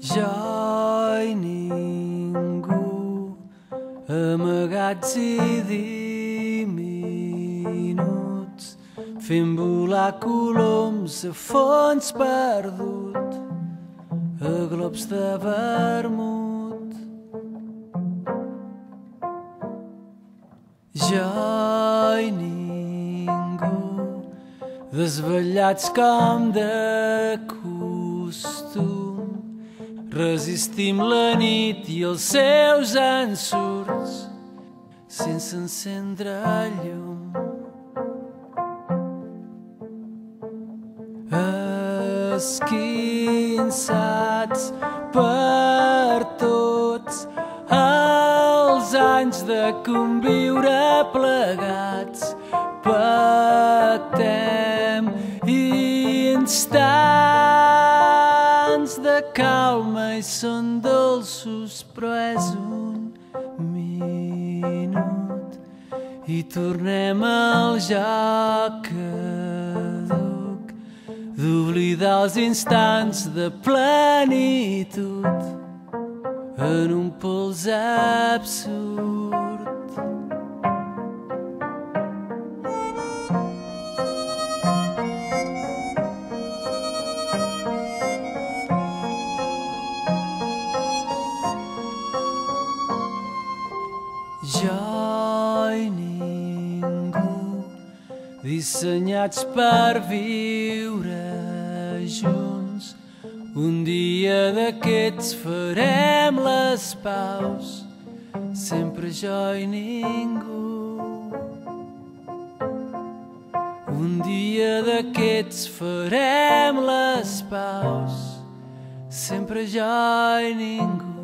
Jo i ningú, amagats i diminuts, fent volar coloms a fons perdut, a globs de vermut. Jo i ningú, desvetllats com de costum, resistim la nit i els seus ensurts sense encendre llum. Esquinçats per tots els anys de conviure plegats pactem instants de calma i són dolços però és un minut i tornem al joc caduc d'oblidar els instants de plenitud en un pols absurd. Jo i ningú dissenyats per viure junts. Un dia d'aquests farem les paus sempre jo i ningú. Un dia d'aquests farem les paus sempre jo i ningú